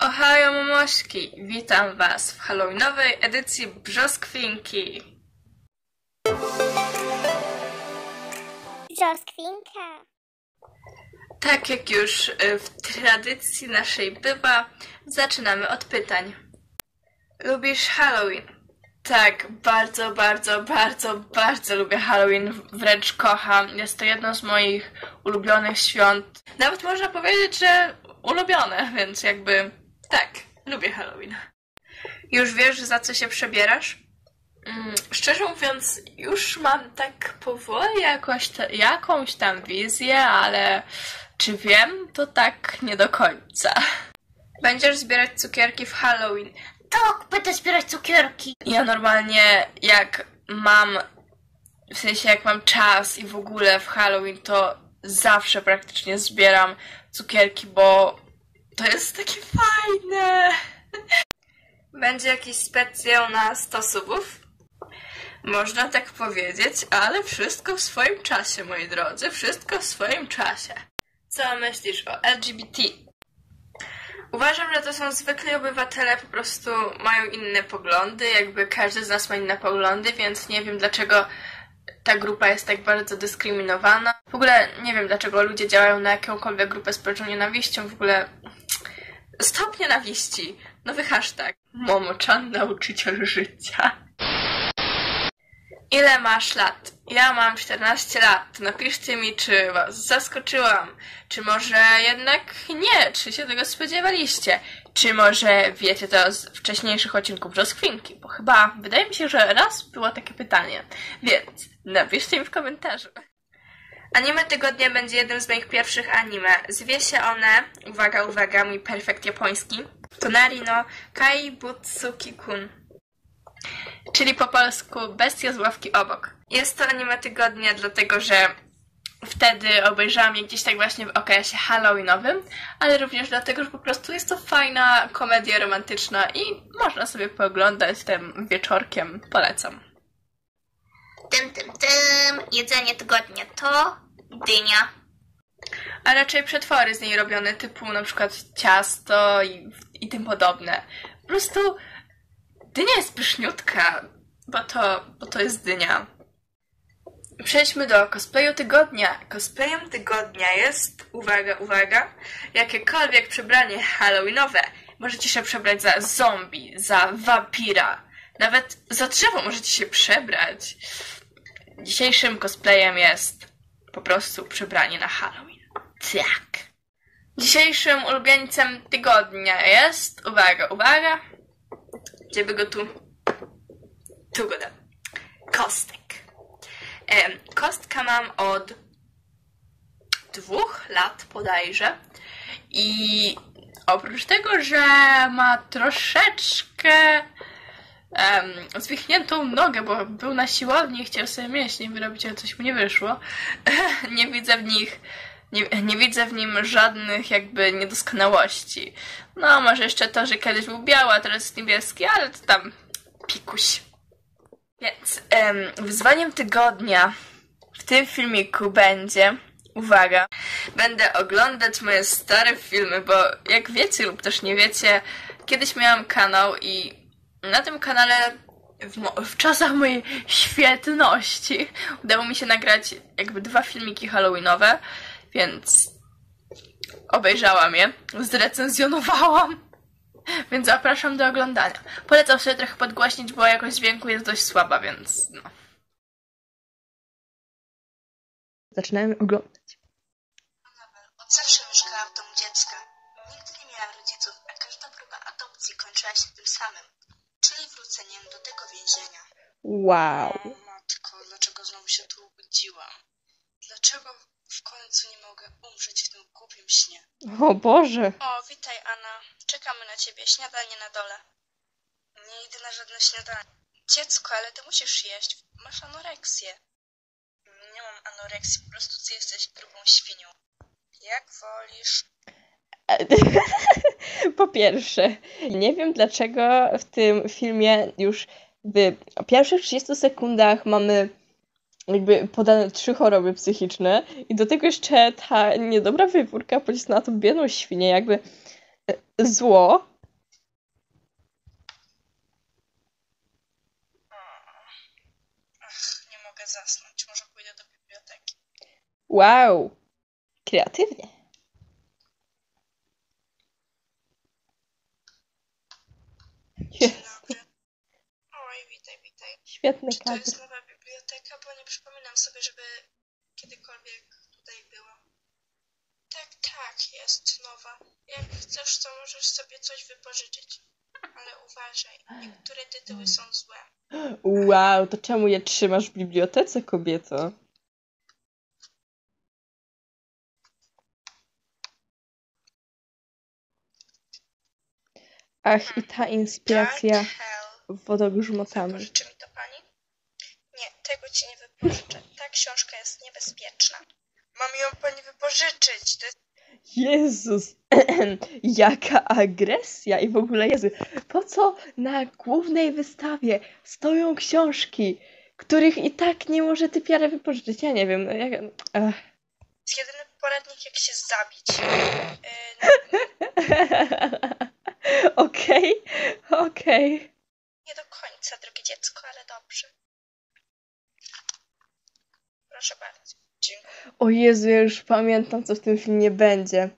Ohajo Momośki! Witam Was w halloweenowej edycji Brzoskwinki. Brzoskwinka. Tak jak już y, w tradycji naszej bywa, zaczynamy od pytań. Lubisz Halloween? Tak, bardzo, bardzo, bardzo, bardzo lubię Halloween, wręcz kocham. Jest to jedno z moich ulubionych świąt. Nawet można powiedzieć, że ulubione, więc jakby tak, lubię Halloween. Już wiesz, za co się przebierasz? Mm, szczerze mówiąc, już mam tak powoli jakoś ta, jakąś tam wizję, ale czy wiem, to tak nie do końca. Będziesz zbierać cukierki w Halloween. Tak, będę zbierać cukierki. Ja normalnie jak mam, w sensie jak mam czas i w ogóle w Halloween, to zawsze praktycznie zbieram cukierki, bo to jest takie fajne. Będzie jakiś specjał na 100 subów? Można tak powiedzieć, ale wszystko w swoim czasie, moi drodzy. Wszystko w swoim czasie. Co myślisz o LGBT? Uważam, że to są zwykli obywatele, po prostu mają inne poglądy, jakby każdy z nas ma inne poglądy, więc nie wiem dlaczego ta grupa jest tak bardzo dyskryminowana. W ogóle nie wiem dlaczego ludzie działają na jakąkolwiek grupę społeczną nienawiścią, w ogóle stop nienawiści. Nowy hashtag. Momochan, nauczyciel życia. Ile masz lat? Ja mam 14 lat. Napiszcie mi, czy was zaskoczyłam. Czy może jednak nie? Czy się tego spodziewaliście? Czy może wiecie to z wcześniejszych odcinków Brzoskwinki? Bo chyba wydaje mi się, że raz było takie pytanie. Więc napiszcie mi w komentarzu. Anime tygodnia będzie jednym z moich pierwszych anime. Zwie się one, uwaga, uwaga, mój perfekt japoński, Tonari no Kaibutsuki-kun czyli po polsku Bestia z ławki obok. Jest to anime tygodnia, dlatego że wtedy obejrzałam je gdzieś tak właśnie w okresie halloweenowym, ale również dlatego, że po prostu jest to fajna komedia romantyczna i można sobie pooglądać tym wieczorkiem. Polecam. Tym, tym, tym. Jedzenie tygodnia to dynia. A raczej przetwory z niej robione, typu na przykład ciasto i, i tym podobne. Po prostu dynia jest pyszniutka, bo to, bo to jest dynia. Przejdźmy do cosplayu tygodnia. Cosplayem tygodnia jest, uwaga, uwaga, jakiekolwiek przebranie halloweenowe. Możecie się przebrać za zombie, za wampira, nawet za drzewo możecie się przebrać. Dzisiejszym cosplayem jest po prostu przebranie na Halloween. Tak. Dzisiejszym ulubieńcem tygodnia jest, uwaga, uwaga, gdzie by go tu, tu go dam, kostek. Kostka mam od dwóch lat bodajże i oprócz tego, że ma troszeczkę um, zwichniętą nogę, bo był na siłowni i chciał sobie mięśnie wyrobić, ale coś mu nie wyszło, nie widzę w nich nie, nie widzę w nim żadnych jakby niedoskonałości. No, może jeszcze to, że kiedyś był biały, a teraz jest niebieski, ale to tam pikuś. Więc em, wyzwaniem tygodnia w tym filmiku będzie, uwaga, będę oglądać moje stare filmy, bo jak wiecie lub też nie wiecie, kiedyś miałam kanał i na tym kanale w, w czasach mojej świetności udało mi się nagrać jakby dwa filmiki halloweenowe, więc obejrzałam je, zrecenzjonowałam. Więc zapraszam do oglądania. Polecam sobie trochę podgłośnić, bo jakość dźwięku jest dość słaba, więc no. Zaczynałem oglądać. Anabel od zawsze mieszkała w domu dziecka. Nigdy nie miała rodziców, a każda próba adopcji kończyła się tym samym, do tego więzienia. Wow. O matko, dlaczego znowu się tu obudziłam? Dlaczego w końcu nie mogę umrzeć w tym głupim śnie? O Boże. O, witaj Anna. Czekamy na ciebie. Śniadanie na dole. Nie idę na żadne śniadanie. Dziecko, ale ty musisz jeść. Masz anoreksję. Nie mam anoreksji, po prostu ty jesteś grubą świnią. Jak wolisz. Po pierwsze, nie wiem dlaczego w tym filmie już w pierwszych 30 sekundach mamy jakby podane trzy choroby psychiczne i do tego jeszcze ta niedobra wywórka pocisnęła tą biedną świnię, jakby Zło. Ach, nie mogę zasnąć. Może pójdę do biblioteki. Wow. Kreatywnie. Dzień Jest. dobry. Oj, witaj, witaj. Świetny Czy to kadr. jest nowa biblioteka? Bo nie przypominam sobie, żeby kiedykolwiek tutaj była. Tak, tak, jest nowa. Jak chcesz, to możesz sobie coś wypożyczyć. Ale uważaj, niektóre tytuły są złe. Wow, to czemu je trzymasz w bibliotece, kobieto? Ach, i ta inspiracja wodogrzmotami. Wypożyczy mi to pani? Nie, tego ci nie wypożyczę. Ta książka jest niebezpieczna. Mam ją pani wypożyczyć. To jest Jezus, jaka agresja i w ogóle Jezu, po co na głównej wystawie stoją książki, których i tak nie może typiara wypożyczyć? Ja nie wiem, no jak... Ech. jedyny poradnik, jak się zabić. Yy, Okej, okej. nie do końca, drogie dziecko, ale dobrze. Proszę bardzo. Dziękuję. O Jezu, ja już pamiętam, co w tym filmie będzie.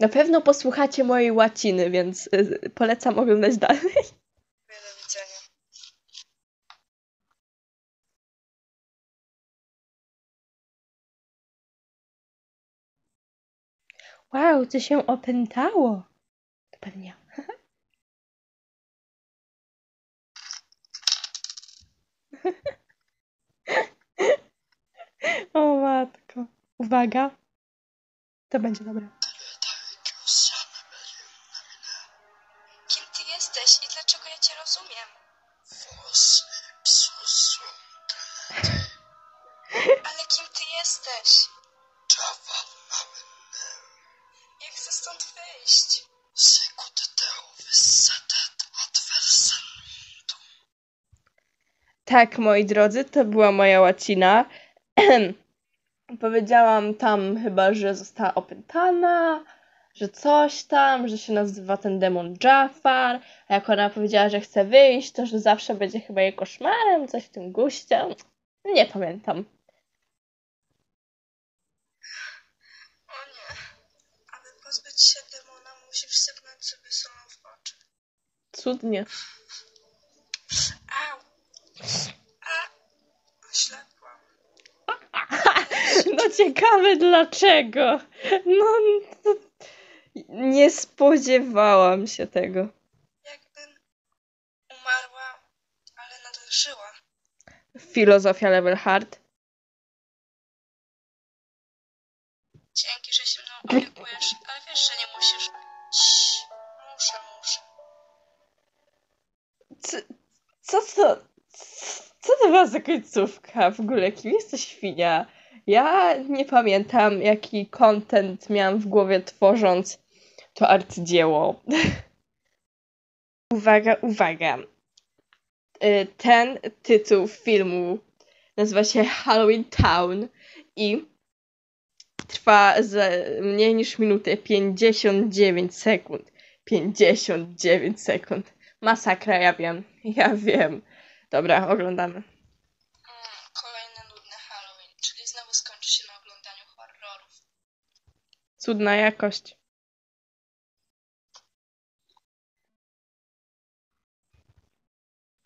Na pewno posłuchacie mojej łaciny, więc y, polecam oglądać dalej. Do widzenia. Wow, co się opętało. To pewnie ja. O matko. Uwaga. To będzie dobre. Kim ty jesteś i dlaczego ja cię rozumiem? Ale kim ty jesteś? Ja chcę stąd wyjść. Tak, moi drodzy, to była moja łacina. Powiedziałam tam chyba, że została opętana, że coś tam, że się nazywa ten demon Jafar, a jak ona powiedziała, że chce wyjść, to że zawsze będzie chyba jej koszmarem, coś w tym guście. Nie pamiętam. O nie. Aby pozbyć się demona, musisz sypnąć sobie solą w oczy. Cudnie. Au! A! Oślepłam. No ciekawe dlaczego. No, to... nie spodziewałam się tego. Jakbym umarła, ale nadal żyła. Filozofia level hard. Dzięki, że się mną opiekujesz, ale wiesz, że nie musisz. Cii, muszę, muszę. Co, co to? Co to była za końcówka? W ogóle kim jesteś świnia? Ja nie pamiętam, jaki content miałam w głowie tworząc to arcydzieło. uwaga, uwaga. Y, Ten tytuł filmu nazywa się Halloween Town i trwa za mniej niż minutę 59 sekund. 59 sekund. Masakra, ja wiem. Ja wiem. Dobra, oglądamy. Mm, kolejny nudny Halloween, czyli znowu skończy się na oglądaniu horrorów. Cudna jakość.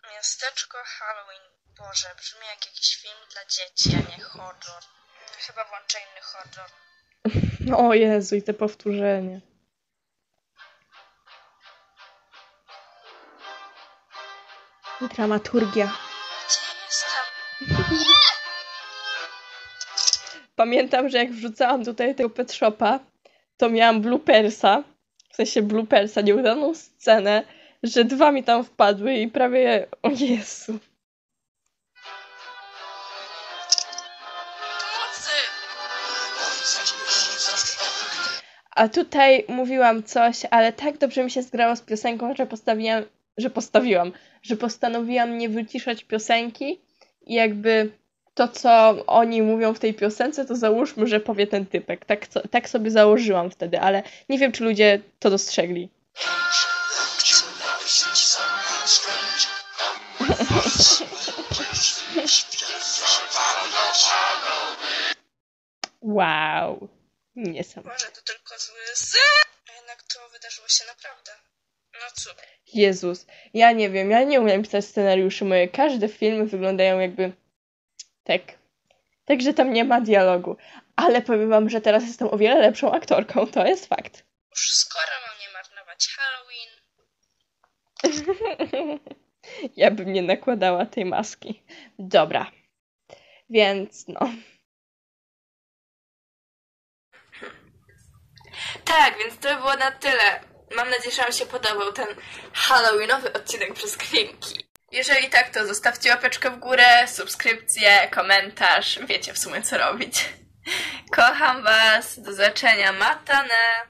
Miasteczko Halloween. Boże, brzmi jak jakiś film dla dzieci, a nie horror. Chyba włączę inny horror. O Jezu, i te powtórzenie. Dramaturgia. Gdzie jestem? Pamiętam, że jak wrzucałam tutaj tego pet shopa, to miałam bloopersa, w sensie bloopersa, nieudaną scenę, że dwa mi tam wpadły i prawie, o Jezu. A tutaj mówiłam coś, ale tak dobrze mi się zgrało z piosenką, że postawiłam, że postawiłam, że postanowiłam nie wyciszać piosenki i jakby to, co oni mówią w tej piosence, to załóżmy, że powie ten typek. Tak, tak sobie założyłam wtedy, ale nie wiem, czy ludzie to dostrzegli. Wow. Niesamowite. Może to tylko zły. A jednak to wydarzyło się naprawdę. No. Jezus. Ja nie wiem, ja nie umiem pisać scenariuszy. Moje każde filmy wyglądają jakby tak. Także tam nie ma dialogu. Ale powiem wam, że teraz jestem o wiele lepszą aktorką. To jest fakt. Już skoro mam nie marnować Halloween. ja bym nie nakładała tej maski. Dobra. Więc no. Tak, więc to by było na tyle. Mam nadzieję, że Wam się podobał ten Halloweenowy odcinek przez Kwinki. Jeżeli tak, to zostawcie łapeczkę w górę, subskrypcję, komentarz. Wiecie w sumie co robić. Kocham Was. Do zobaczenia. Matane.